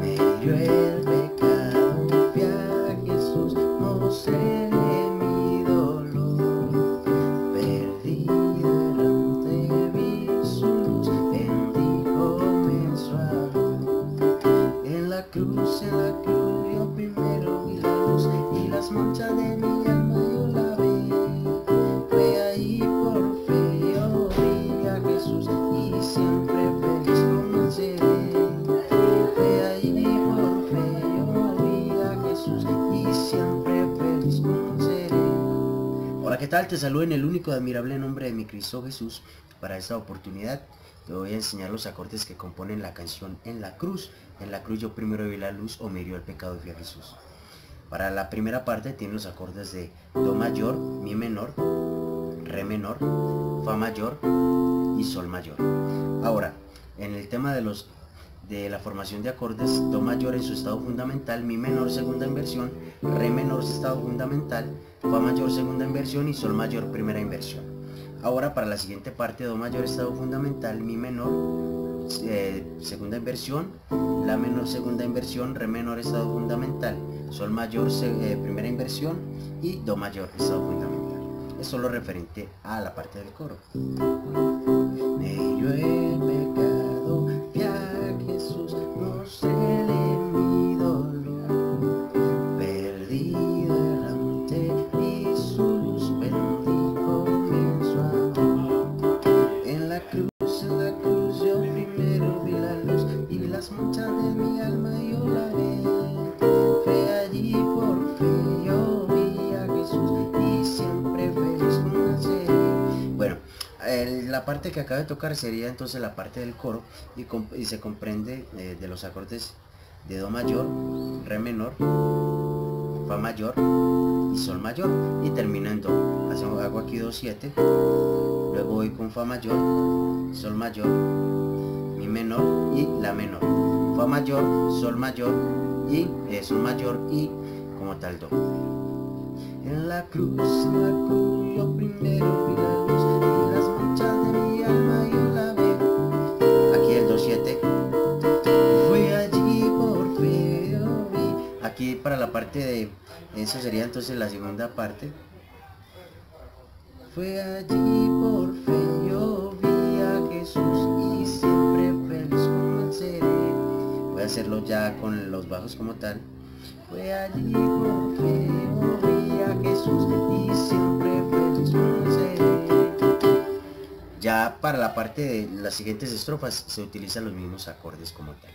Me hirió el pecado, fui a Jesús, mostré mi dolor. Perdido errante vi su luz, su amor. En la cruz, en la cruz, yo primero vi la luz y las manchas de mi alma siempre comenzaré. Hola, ¿qué tal? Te saludo en el único admirable nombre de mi Cristo Jesús. Para esta oportunidad te voy a enseñar los acordes que componen la canción En la Cruz. En la cruz yo primero vi la luz o me hirió el pecado y fui a Jesús. Para la primera parte tiene los acordes de Do mayor, Mi menor, Re menor, Fa mayor y Sol mayor. Ahora, en el tema de los de la formación de acordes, Do mayor en su estado fundamental, Mi menor segunda inversión, Re menor estado fundamental, Fa mayor segunda inversión y Sol mayor primera inversión. Ahora para la siguiente parte, Do mayor estado fundamental, Mi menor eh, segunda inversión, La menor segunda inversión, Re menor estado fundamental, Sol mayor eh, primera inversión y Do mayor estado fundamental. Eso es lo referente a la parte del coro. La. Bueno, la parte que acabo de tocar sería entonces la parte del coro y se comprende eh, de los acordes de Do mayor, Re menor, Fa mayor y Sol mayor y termina en Do. Hacemos, hago aquí Do 7, luego voy con Fa mayor, Sol mayor, Mi menor y La menor. Fa mayor, Sol mayor y eh, Sol mayor y como tal Do. En la cruz, la cruz, yo primero vi la luz y las manchas de mi alma yo la veo. Aquí el 2-7. Fue allí por fe. Aquí para la parte de, eso sería entonces la segunda parte. Fue allí por fe ya con los bajos como tal. Fue allí por fe yo vi a Jesús y siempre comenzaré. Ya para la parte de las siguientes estrofas se utilizan los mismos acordes como tal.